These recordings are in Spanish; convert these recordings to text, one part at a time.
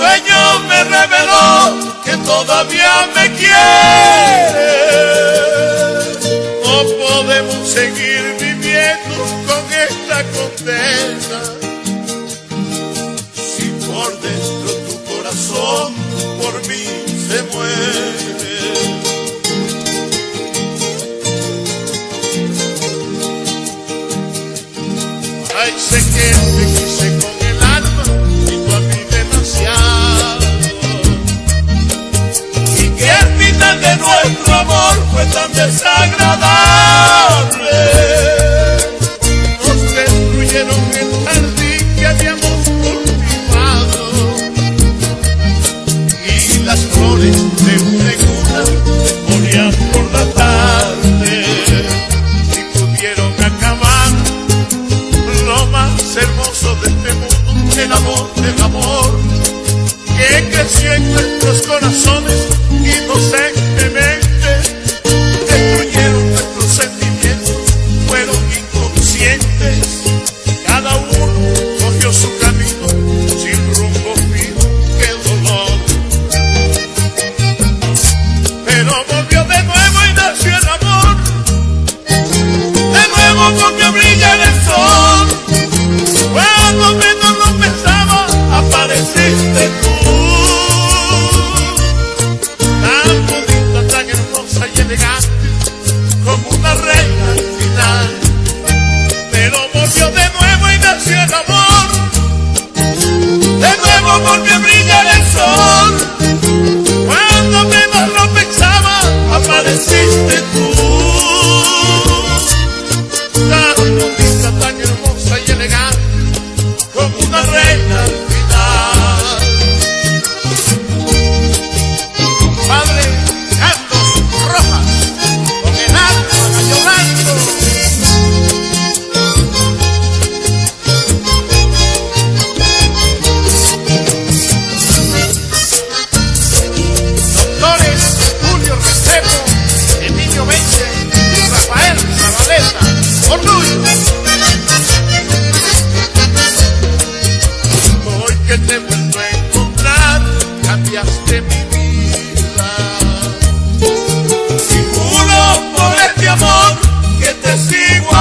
sueño me reveló que todavía me quiere. No podemos seguir viviendo con esta condena. Si por dentro tu corazón por mí se muere. Ay, sé que amor fue tan desagradable. Nos destruyeron el jardín que habíamos cultivado y las flores de una en morían por la tarde y pudieron acabar lo más hermoso de este mundo, el amor, el amor.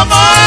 amor.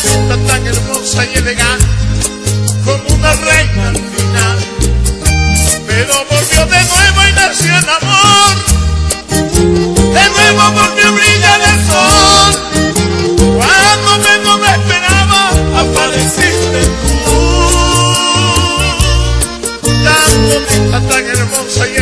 tan hermosa y elegante, como una reina al final. Pero volvió de nuevo y nació el amor, de nuevo volvió a brillar el sol. Cuando menos me esperaba, apareciste tú, tan bonita, tan hermosa y elegante.